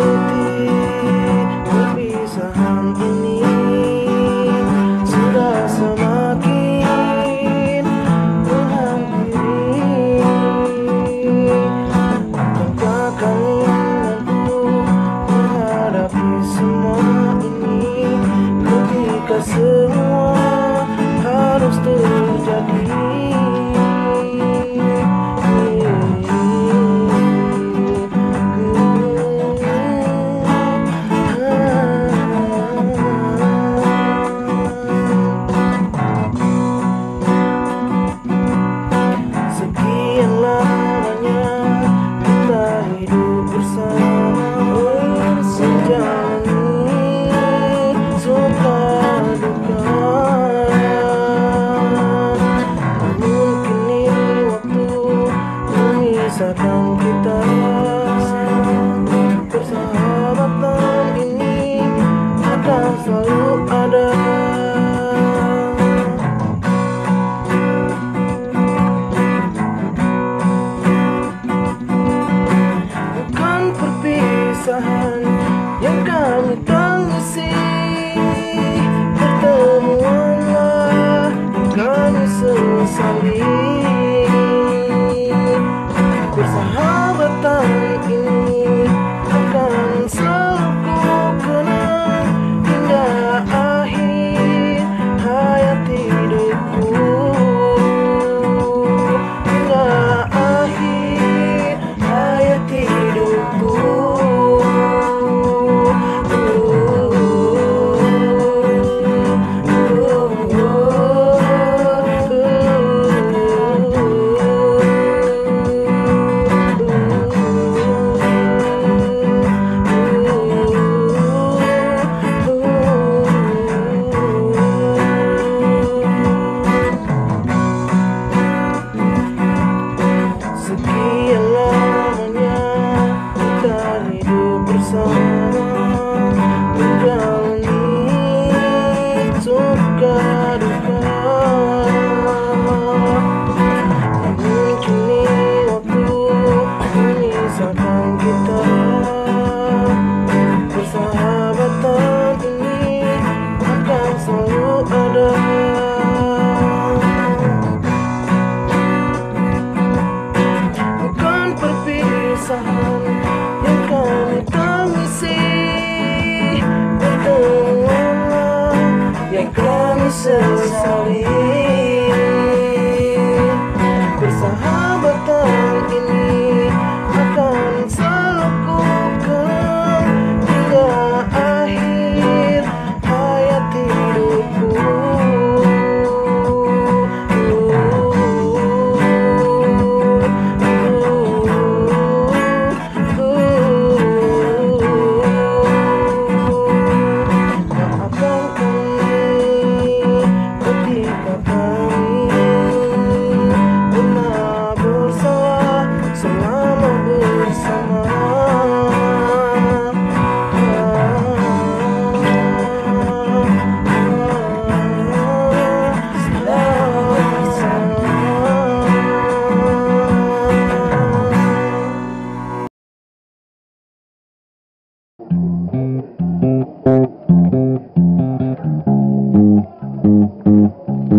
mengerti perpisahan ini sudah semakin menghampiri. Semua ini? Ketika semua Rasakan kita Persahabatan ini Akan selalu ada. Bukan perpisahan. so sorry.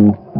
to